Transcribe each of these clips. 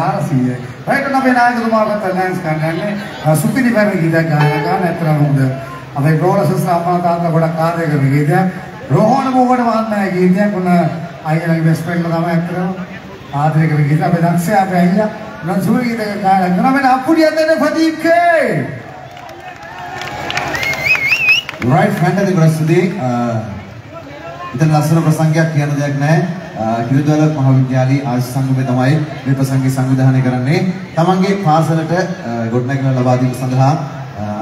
400යි. Right ඔන්න අපේ නායකතුමාගත් ඇලයන්ස් කණ්ඩායමේ සුපිරි පැමිණි ගීතයක් ගායනා කරන ඇත්තටම හොඳ. අපේ ප්‍රෝරස ස්ථාපන තාත්තා ගොඩක් කාර්ය කරන ගීතයක්. රෝහණ මොකට මහත්මයා ගීතයක් ඔන්න අයියාගේ බෙස්ට් ෆ්‍රෙන්ඩ්ම තමයි ඇත්තටම. ආදරය කරන ගීත අපේ දක්ෂයා අපේ අයියා. නම් සුපිරි ගීතයක් ගායනා කරනවා මෙන්න අපුඩියන්නේ ප්‍රදීප් කේ. රයිට් ෆැන්ටසි ප්‍රස්තුති. ඉතින් ලස්සන ප්‍රසංගයක් කියන දෙයක් නැහැ. කිරිදොල මහාවිද්‍යාලයේ ආශ සංගමේ තමයි මේ ප්‍රසංගය සංවිධානය කරන්නේ. තමන්ගේ පාසලට ගොඩනැගිල්ල ලබා දීම සඳහා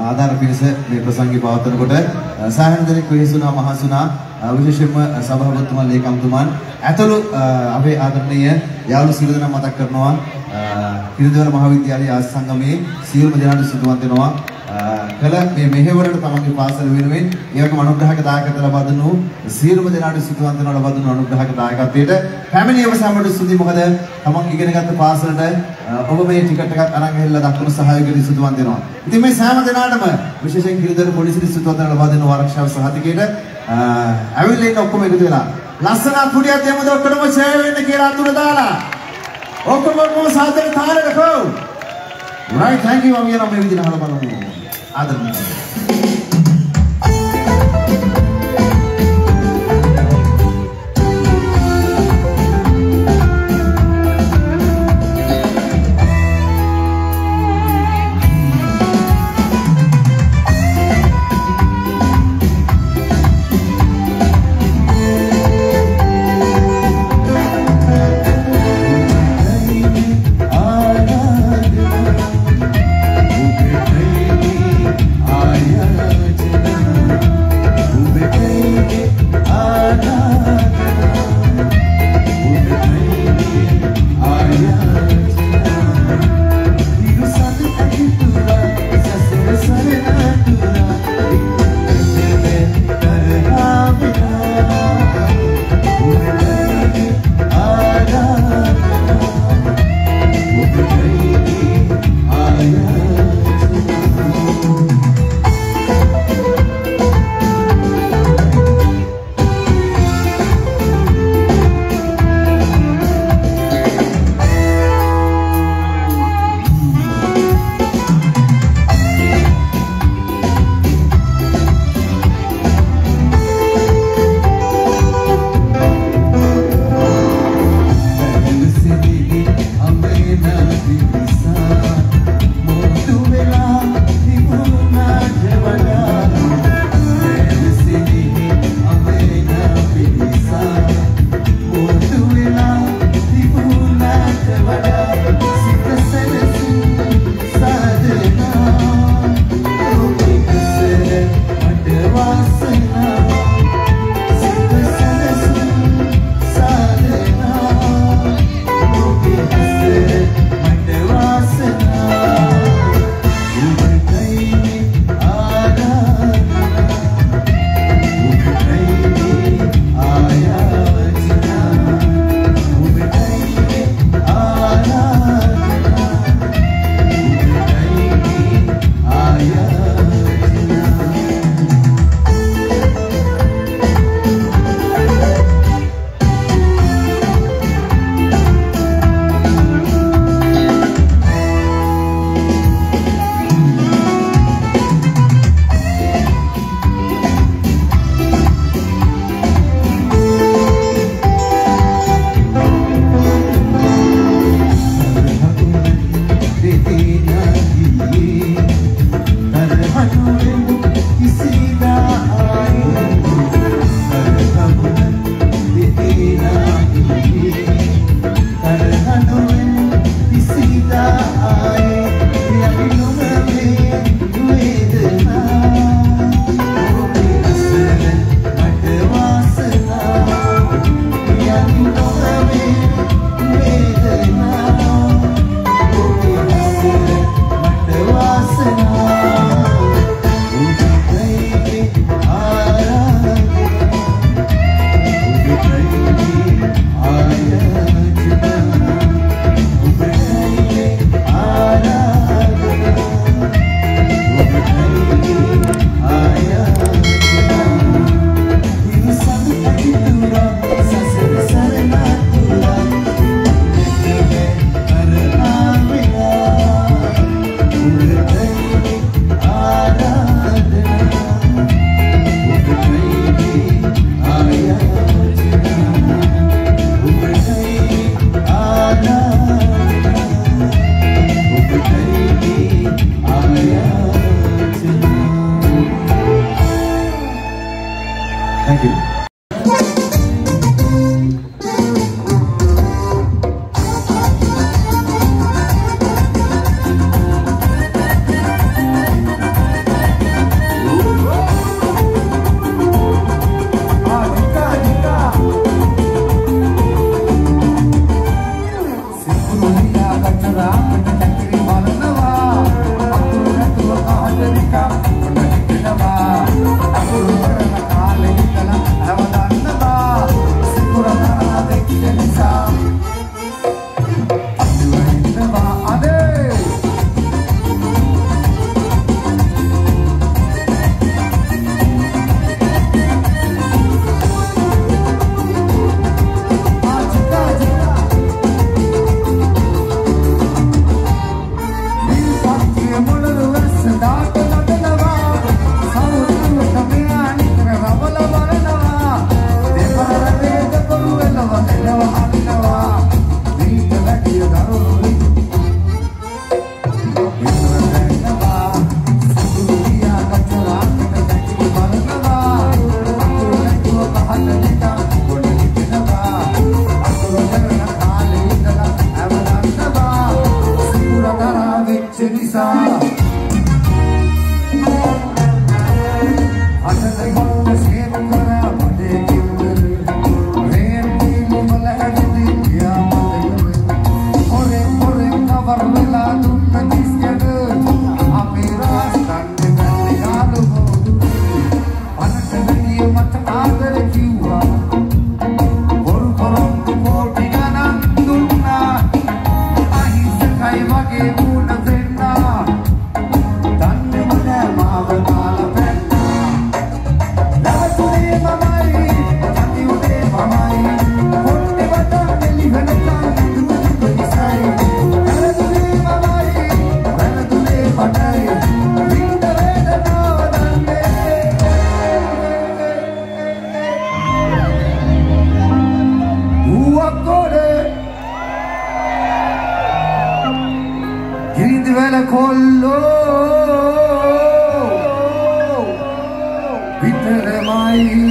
ආධාර පිණිස මේ ප්‍රසංගය පවත්වනකොට සාහන දෙනෙක් වෙහෙසුනා මහසුනා විශේෂයෙන්ම සභාපතිතුමා ලේකම්තුමන් ඇතුළු අපේ ආදරණීය යාළු සියලු දෙනා මතක් කරනවා කිරිදවල මහාවිද්‍යාලයේ ආස් සංගමයේ සියලුම දෙනාට සුදුවන් දෙනවා කළ. මේ මෙහෙවරට තමන්ගේ පාසල වෙනුවෙන් ඒ වගේම අනුග්‍රහක දායකත්ව ලබා දුන්නු සියලුම දෙනාට සුදුවන් දෙනවා ලබා දුන්නු අනුග්‍රහක දායකත්වයට පැමිණි අවසානට සුදි මොකද? තමන් ඉගෙනගත්ත පාසලට ඔබ මේ ටිකට් එකක් අරන් ගිහිල්ලා දක්වන සහයෝගය සුදුවන් දෙනවා. ඉතින් මේ සෑම දෙනාටම විශේෂයෙන් කිරිදවල පොලිසිය සුදුවන් දෙනවා ලබා දෙන ආරක්ෂාව සහතිකයට ඇවිල්ලා ඉන්න ඔක්කොම එකතු වෙලා. ලස්සන පුඩියක් දෙමුද ඔක්කොම ෂෙයා වෙන්න කියලා අතුර දාලා. ඔක්කොම මොකද සාදර තාලෙකෝ right thank you. අපි යනවා මේ විදිහට Adam Levine. you.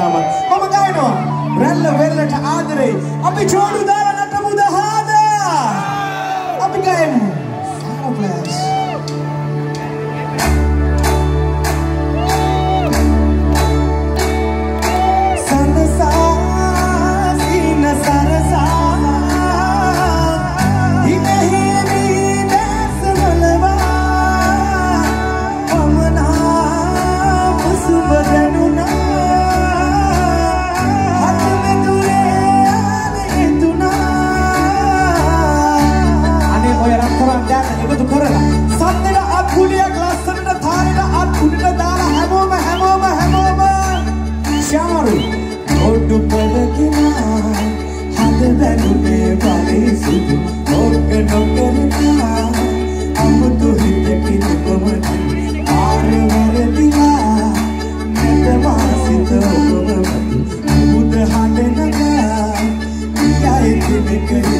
නාමත්. මම ගායනවා රැල්ල වෙල්ලට ආදරේ. අපි ජෝඩු දාලා නටමු දහාද අපි ගයමු. දැනුනේ බලේ සුදු ඔක්ක නොකරනා අමුතු හිතකින් ඔබම ආර වැරදිලා නැත මාසිත ඔබම මතු මුද හඬනගා යයි දෙක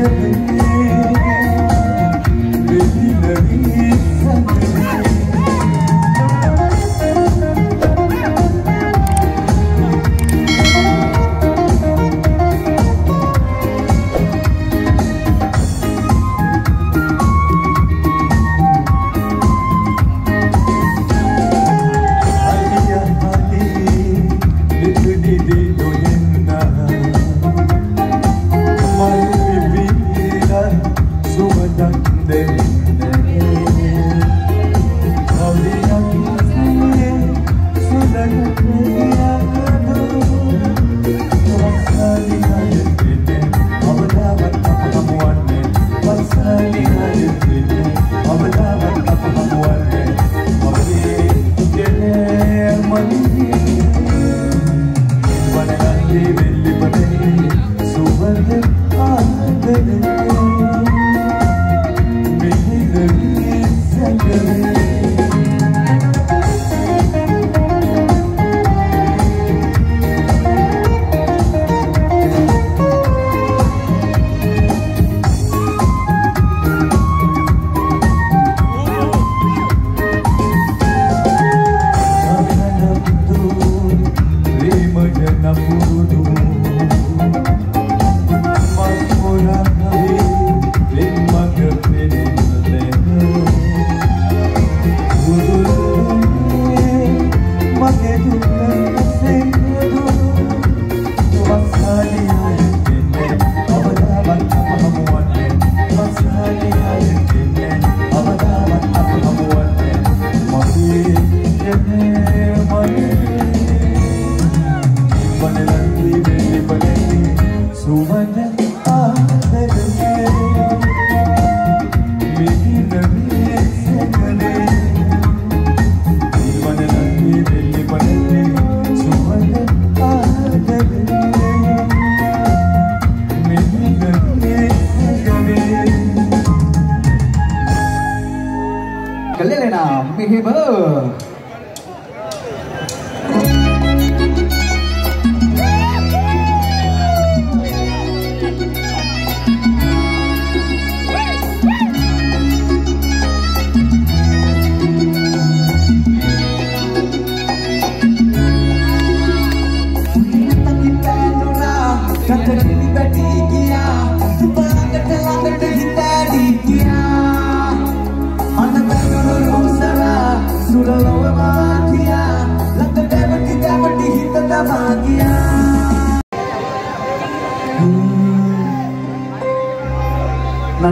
heaven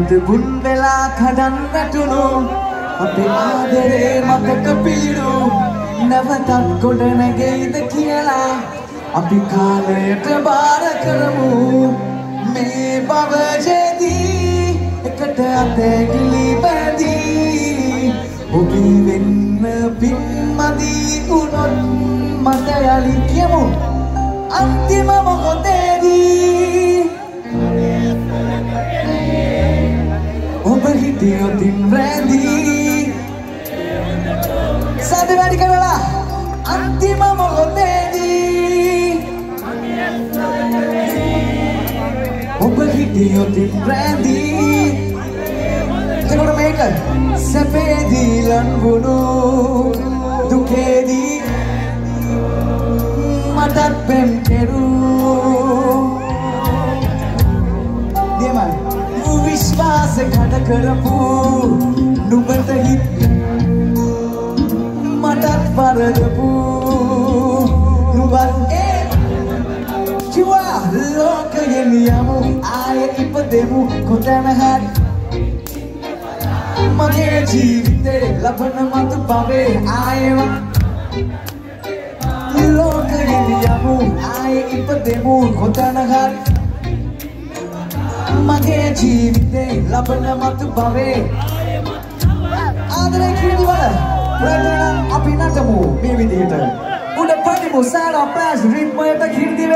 නට බුන් වෙලා කඩන් වැටුණු. අපේ ආදරේ මතක පිළිරු නැවතත් ගොඩ නැගෙයිද කියලා අපි කාලයට බාර කරමු. මේ බවජදී එකට අතැගිලි බැදී ඔබේ වෙන්න පින්මදී උනොත් මට යලි කියමු. අන්තිම මොහොතේදී ඔබ හිටියොතින් රැදී සද වැඩි කරලා අන්තිම මොහොතේදී ඔබ හිටියොතින් රැදී එතකොට මේක සැපේදී ලන්වුණු දුකේදී මටත් පෙම් කෙරූ විශ්වාස කඩ කරපු නුඹට හිත් මටත් පරදපු නුඹත් ඒ කිවා ලෝකයෙන් යමු ආය ඉපදෙමු කොතැන හරි. මගේ ජීවිතේ ලබන මතු පවේ ආයවත් ලෝකයෙන් යමු ආය ඉපදෙමු කොතැන හරි. මගේ ජීවිතේ ලබන මතු භවේ ආදරේ කිරිවල ප්‍රේතන අපි නටමු මේ විදිහට. උඩ පනිමු සාරා ප්ලාස් රිද්මයට කිරිදි